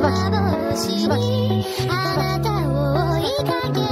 椿椿あなたを追いかけ